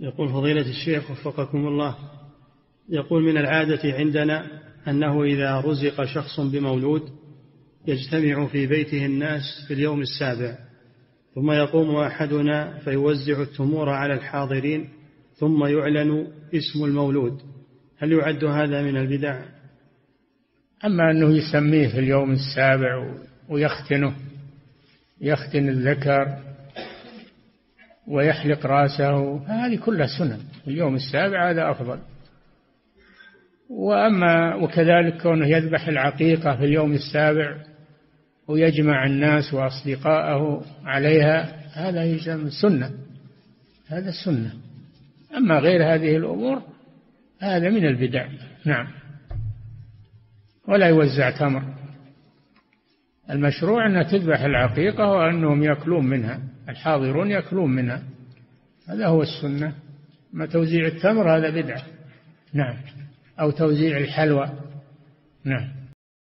يقول فضيلة الشيخ وفقكم الله يقول من العادة عندنا أنه إذا رزق شخص بمولود يجتمع في بيته الناس في اليوم السابع ثم يقوم أحدنا فيوزع التمور على الحاضرين ثم يعلن اسم المولود. هل يعد هذا من البدع؟ أما أنه يسميه في اليوم السابع ويختنه يختن الذكر ويحلق رأسه. هذه كلها سنن اليوم السابع هذا أفضل. وأما وكذلك كونه يذبح العقيقة في اليوم السابع ويجمع الناس وأصدقائه عليها هذا يسمى سنة. هذا سنة. أما غير هذه الأمور هذا من البدع. نعم. ولا يوزع تمر. المشروع أن تذبح العقيقة وأنهم يأكلون منها. الحاضرون يأكلون منها. هذا هو السنة. ما توزيع التمر هذا بدعة. نعم. أو توزيع الحلوى. نعم.